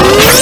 Woo!